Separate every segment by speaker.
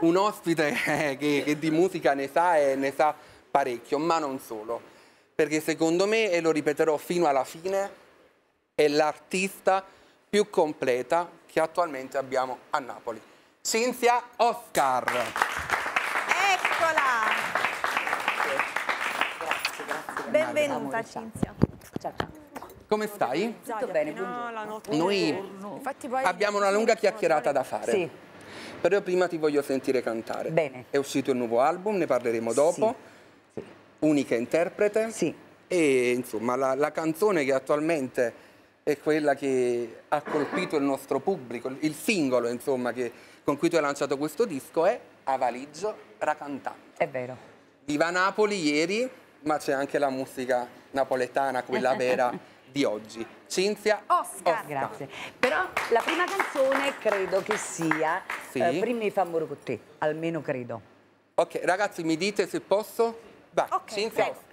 Speaker 1: un ospite che, che di musica ne sa e ne sa parecchio, ma non solo. Perché secondo me, e lo ripeterò fino alla fine, è l'artista più completa che attualmente abbiamo a Napoli. Cinzia Oscar.
Speaker 2: Eccola!
Speaker 3: Grazie, grazie.
Speaker 2: Benvenuta Cinzia.
Speaker 3: Ciao, ciao.
Speaker 1: Come stai?
Speaker 3: Tutto bene, buongiorno.
Speaker 1: Noi
Speaker 2: Infatti poi
Speaker 1: abbiamo una lunga chiacchierata da fare.
Speaker 3: Sì,
Speaker 1: Però prima ti voglio sentire cantare.
Speaker 3: Bene.
Speaker 1: È uscito il nuovo album, ne parleremo dopo.
Speaker 3: sì,
Speaker 1: Unica interprete.
Speaker 3: sì.
Speaker 1: E insomma la, la canzone che attualmente è quella che ha colpito il nostro pubblico, il singolo insomma che- con cui tu hai lanciato questo disco è Avaliggio Racantante.
Speaker 3: è vero.
Speaker 1: Viva Napoli ieri, ma c'è anche la musica napoletana, quella vera di oggi. Cinzia
Speaker 2: Oscar.
Speaker 3: Grazie. Però la prima canzone credo che sia
Speaker 1: Sì.
Speaker 3: eh, Prima mi fa amore con te, almeno credo.
Speaker 1: Ok, ragazzi, mi dite se posso? Vai,
Speaker 2: Ok,
Speaker 1: Cinzia. Oscar.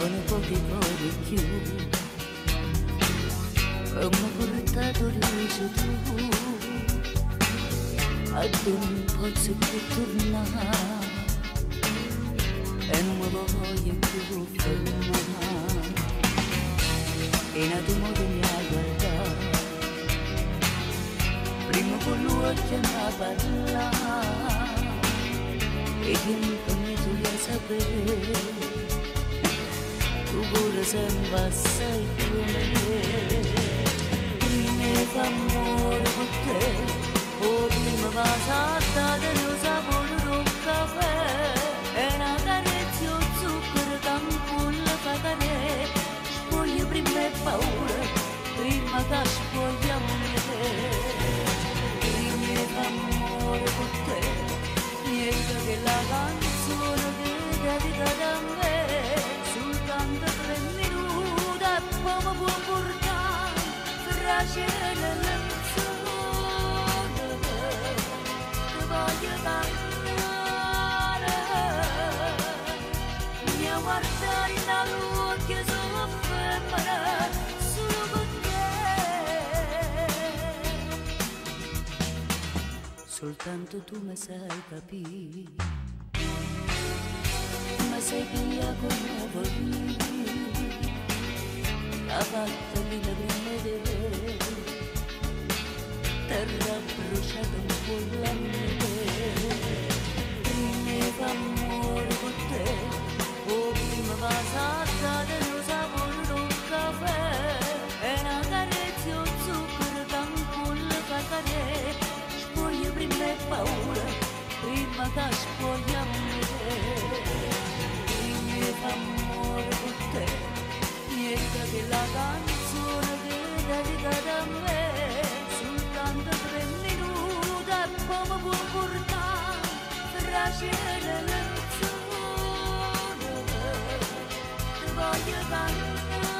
Speaker 4: Vuole pochi cuori più come portato riso tu. Ad un pozzo più tornare e non mi voglio più fermare. In altro modo mi ha guardato. Prima con lui che mi ha parlato. E che mi tu sapere tu pure sembra assai come soltanto tu mi sai capire ma sei via come volevi la fatta di la vedere terra bruciata un po' la prima fa amore con te o prima va salta dello sapore del caffè e una carezza o zucchero campulla fa cadere spoglia prima e paura prima che fragile lenzuola ti voglio cantare